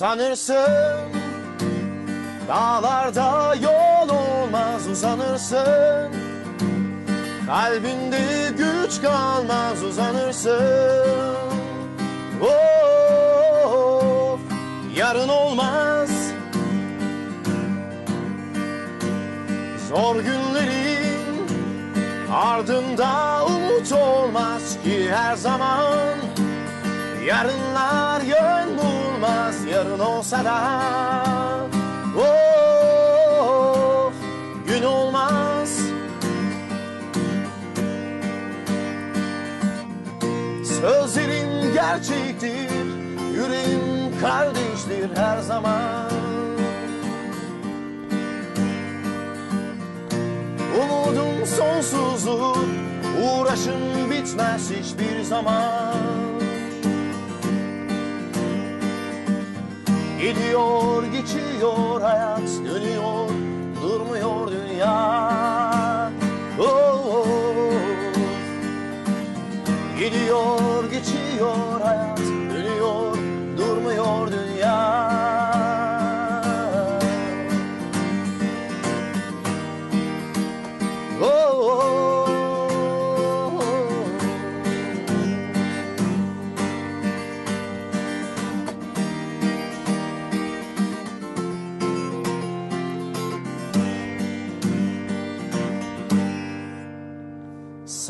Sanırsın dağlarda yol olmaz uzanırsın. Kalbinde güç kalmaz uzanırsın. Of yarın olmaz. Zor günlerin ardında umut olmaz ki her zaman. Yarınlar yön bulmaz yarın olsa da. Of gün olmaz. Sözlerin gerçektir Yüreğim kardeştir her zaman. Umudum sonsuzdur Uğraşım bitmez hiçbir zaman Gidiyor geçiyor hayat dönüyor durmuyor dünya oh, oh. Gidiyor geçiyor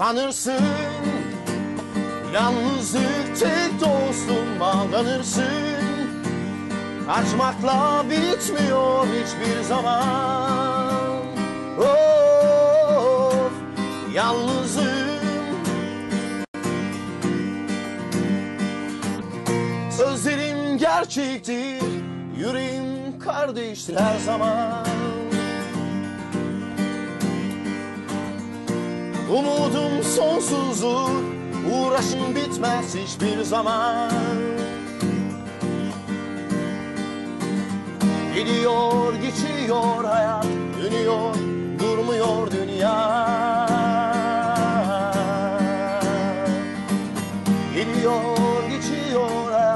Sanırsın Yalnızlık tek dostum aldanırsın Kaçmakla bitmiyor hiçbir zaman. Of yalnızım. Sözlerim gerçektir Yüreğim kardeştir her zaman Umudum sonsuzdur Uğraşım bitmez hiçbir zaman. Gidiyor geçiyor hayat Dönüyor durmuyor dünya. Gidiyor geçiyor hayat